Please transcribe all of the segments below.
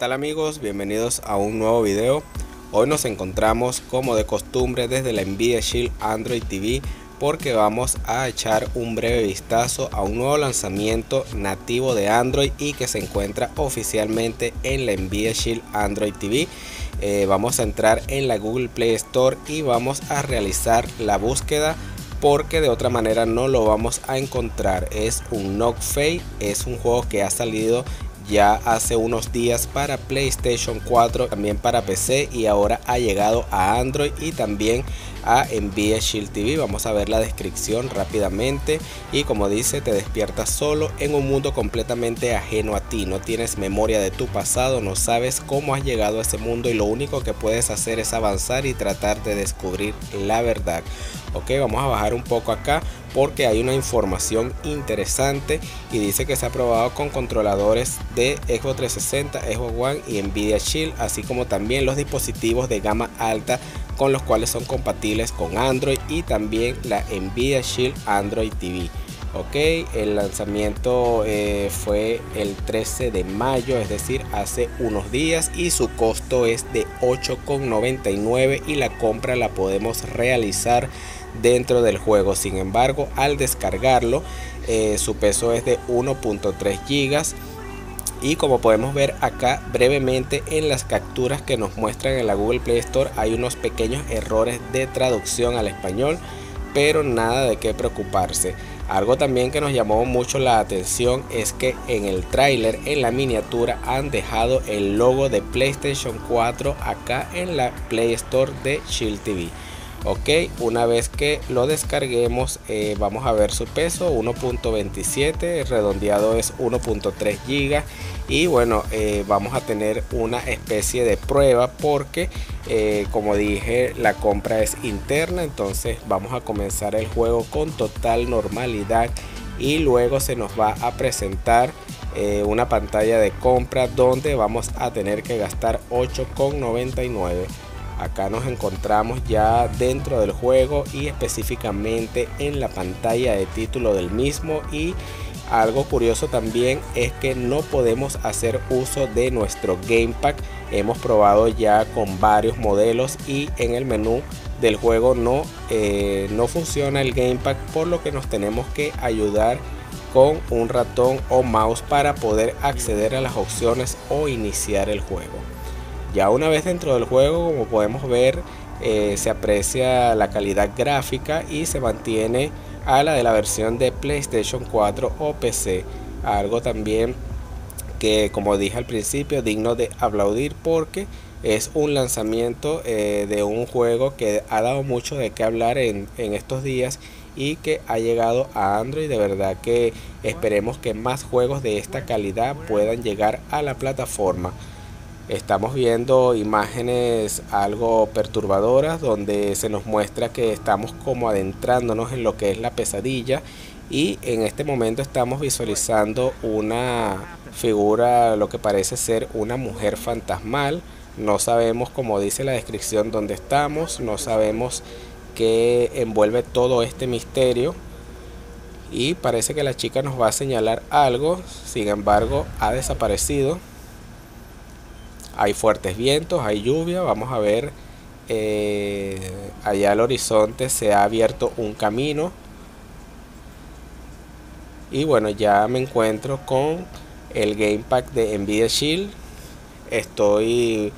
tal amigos? Bienvenidos a un nuevo video. Hoy nos encontramos como de costumbre desde la Nvidia Shield Android TV porque vamos a echar un breve vistazo a un nuevo lanzamiento nativo de Android y que se encuentra oficialmente en la Nvidia Shield Android TV. Eh, vamos a entrar en la Google Play Store y vamos a realizar la búsqueda porque de otra manera no lo vamos a encontrar. Es un Knock Fade, es un juego que ha salido ya hace unos días para PlayStation 4, también para PC y ahora ha llegado a Android y también a Nvidia Shield TV. Vamos a ver la descripción rápidamente y como dice te despiertas solo en un mundo completamente ajeno a ti. No tienes memoria de tu pasado, no sabes cómo has llegado a ese mundo y lo único que puedes hacer es avanzar y tratar de descubrir la verdad. Ok, vamos a bajar un poco acá porque hay una información interesante y dice que se ha probado con controladores de Xbox 360, Xbox One y Nvidia Shield, así como también los dispositivos de gama alta con los cuales son compatibles con Android y también la Nvidia Shield Android TV. Ok, el lanzamiento eh, fue el 13 de mayo, es decir, hace unos días y su costo es de 8,99 y la compra la podemos realizar dentro del juego. Sin embargo, al descargarlo, eh, su peso es de 1.3 gigas y como podemos ver acá brevemente en las capturas que nos muestran en la Google Play Store hay unos pequeños errores de traducción al español pero nada de qué preocuparse. Algo también que nos llamó mucho la atención es que en el tráiler en la miniatura han dejado el logo de PlayStation 4 acá en la Play Store de Shield TV ok una vez que lo descarguemos eh, vamos a ver su peso 1.27 redondeado es 1.3 gigas y bueno eh, vamos a tener una especie de prueba porque eh, como dije la compra es interna entonces vamos a comenzar el juego con total normalidad y luego se nos va a presentar una pantalla de compra donde vamos a tener que gastar 8,99 acá nos encontramos ya dentro del juego y específicamente en la pantalla de título del mismo. Y algo curioso también es que no podemos hacer uso de nuestro gamepad hemos probado ya con varios modelos y en el menú del juego no, eh, no funciona el gamepad por lo que nos tenemos que ayudar con un ratón o mouse para poder acceder a las opciones o iniciar el juego ya una vez dentro del juego, como podemos ver, eh, se aprecia la calidad gráfica y se mantiene a la de la versión de PlayStation 4 o PC. Algo también que, como dije al principio, digno de aplaudir porque es un lanzamiento eh, de un juego que ha dado mucho de qué hablar en, en estos días y que ha llegado a Android. De verdad que esperemos que más juegos de esta calidad puedan llegar a la plataforma. Estamos viendo imágenes algo perturbadoras donde se nos muestra que estamos como adentrándonos en lo que es la pesadilla y en este momento estamos visualizando una figura, lo que parece ser una mujer fantasmal. No sabemos, como dice la descripción, dónde estamos, no sabemos qué envuelve todo este misterio y parece que la chica nos va a señalar algo, sin embargo ha desaparecido hay fuertes vientos, hay lluvia, vamos a ver eh, allá al horizonte se ha abierto un camino. Y bueno ya me encuentro con el gamepad de Nvidia Shield. Estoy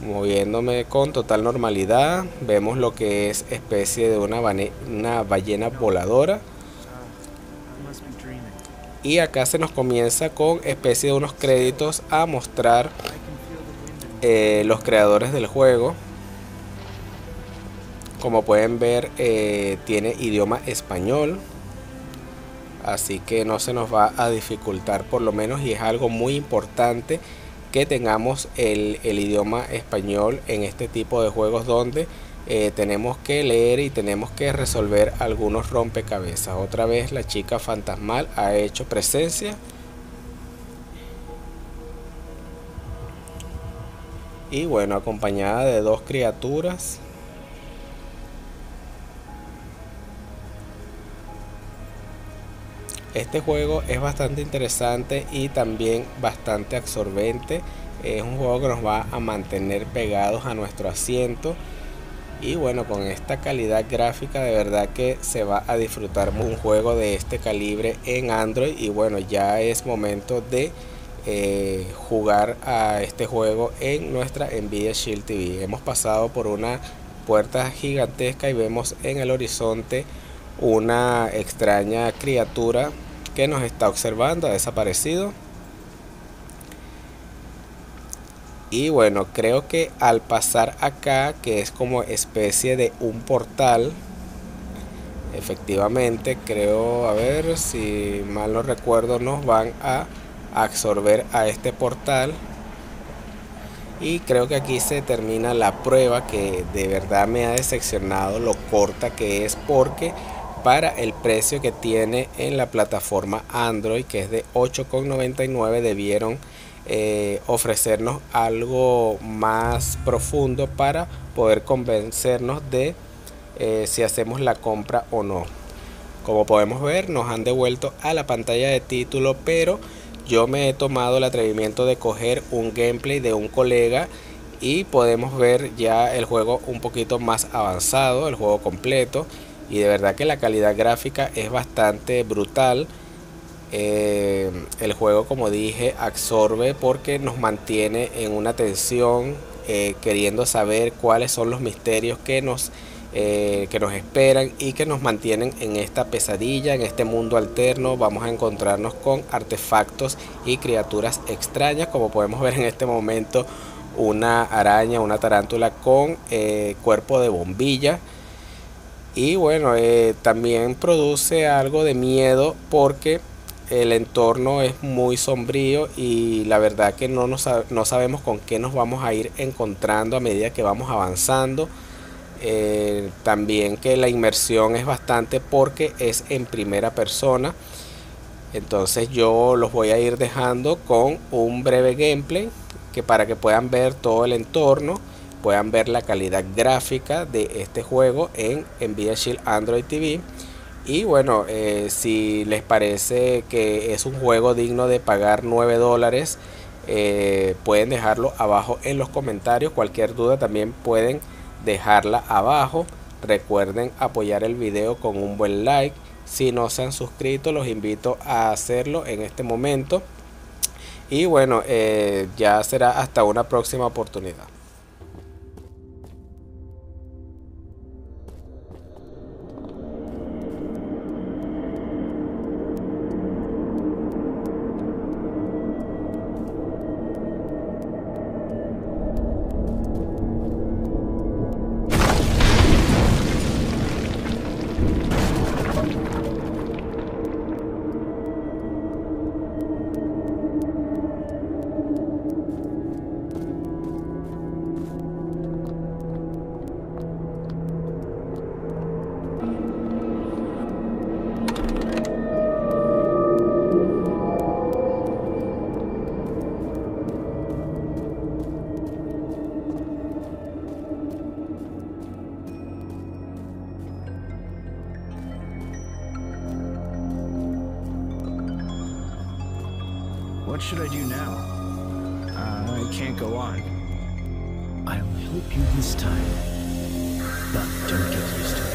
moviéndome con total normalidad. Vemos lo que es especie de una, una ballena voladora. Y acá se nos comienza con especie de unos créditos a mostrar eh, los creadores del juego como pueden ver eh, tiene idioma español así que no se nos va a dificultar por lo menos y es algo muy importante que tengamos el, idioma español en este tipo de juegos donde eh, tenemos que leer y tenemos que resolver algunos rompecabezas. Otra vez la chica fantasmal ha hecho presencia y bueno acompañada de dos criaturas este juego es bastante interesante y también bastante absorbente Es un juego que nos va a mantener pegados a nuestro asiento. Y bueno, con esta calidad gráfica de verdad que se va a disfrutar un juego de este calibre en Android. Y bueno, ya es momento de eh, jugar a este juego en nuestra Nvidia Shield TV. Hemos pasado por una puerta gigantesca y vemos en el horizonte una extraña criatura que nos está observando, ha desaparecido. Y bueno, creo que al pasar acá, que es como especie de un portal, efectivamente creo, a ver si mal no recuerdo, nos van a absorber a este portal. Y creo que aquí se termina la prueba que de verdad me ha decepcionado lo corta que es porque para el precio que tiene en la plataforma Android que es de 8,99 debieron eh, ofrecernos algo más profundo para poder convencernos de eh, si hacemos la compra o no. Como podemos ver nos han devuelto a la pantalla de título pero yo me he tomado el atrevimiento de coger un gameplay de un colega y podemos ver ya el juego un poquito más avanzado, el juego completo y de verdad que la calidad gráfica es bastante brutal. Eh, el juego como dije absorbe porque nos mantiene en una tensión eh, queriendo saber cuáles son los misterios que nos eh, que nos esperan y que nos mantienen en esta pesadilla, en este mundo alterno. Vamos a encontrarnos con artefactos y criaturas extrañas, como podemos ver en este momento una araña, una tarántula con eh, cuerpo de bombilla. Y bueno, eh, también produce algo de miedo porque el entorno es muy sombrío y la verdad que no, no sabemos con qué nos vamos a ir encontrando a medida que vamos avanzando. Eh, también que la inmersión es bastante porque es en primera persona. Entonces yo los voy a ir dejando con un breve gameplay que para que puedan ver todo el entorno, puedan ver la calidad gráfica de este juego en Nvidia Shield Android TV. Y bueno, eh, si les parece que es un juego digno de pagar 9 dólares, eh, pueden dejarlo abajo en los comentarios. Cualquier duda también pueden dejarla abajo. Recuerden apoyar el video con un buen like. Si no se han suscrito, los invito a hacerlo en este momento. Y bueno, eh, ya será hasta una próxima oportunidad. Should I do now? Uh, I can't go on. I'll help you this time. But don't get used to it.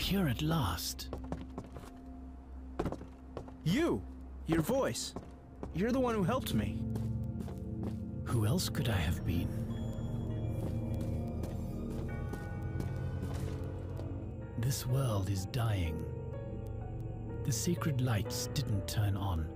Here at last. You! Your voice. You're the one who helped me. Who else could I have been? This world is dying. The sacred lights didn't turn on.